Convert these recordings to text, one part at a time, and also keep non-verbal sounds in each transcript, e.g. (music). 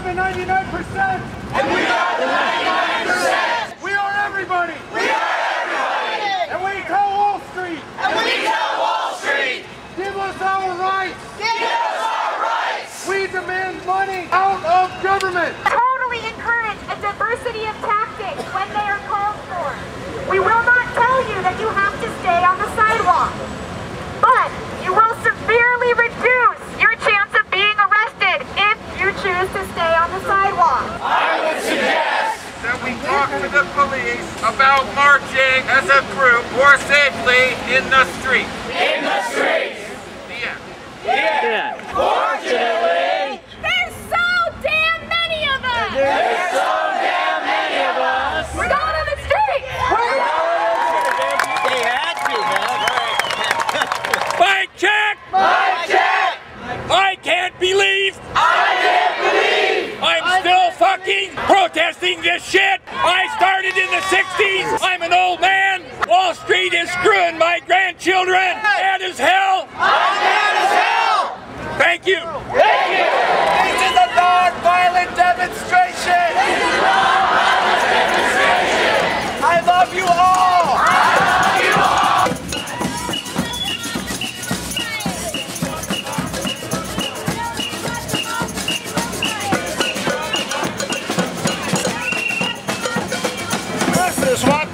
the 99%! And we are the 99%! We are everybody! the police about marching as a group more safely in the street. In the streets. Yeah. Yeah. yeah. Fortunately, there's so damn many of us. There's so damn many of us. We're going to the street. We're going to the streets. They had to, man. Bike (laughs) check. Bike check. I can't believe. this shit. I started in the 60s. I'm an old man. Wall Street is screwing my grandchildren. Mad as hell. I'm mad as hell. Thank you. Thank you.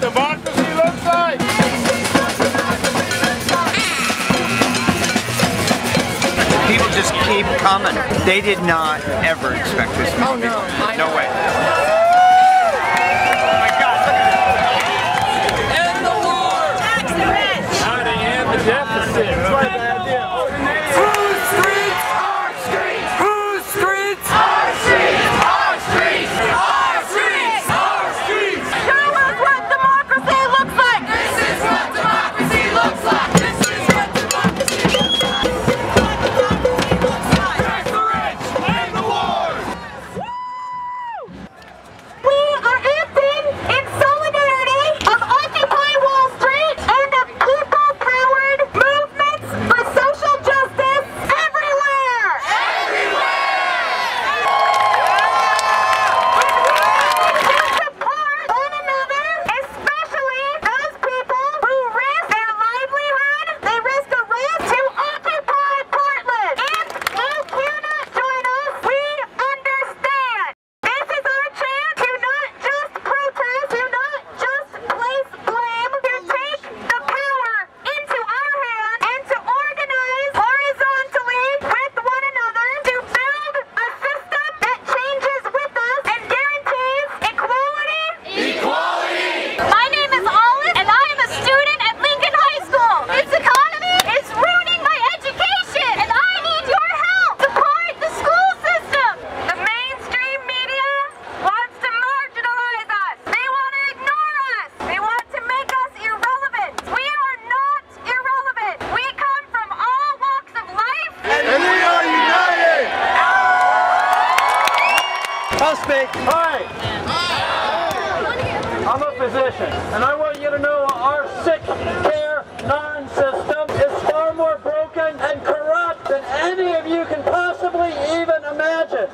democracy looks like. People just keep coming. They did not ever expect this. Movie. Oh no! No way. I'll speak. Hi. Hi. I'm a physician, and I want you to know our sick care non-system is far more broken and corrupt than any of you can possibly even imagine.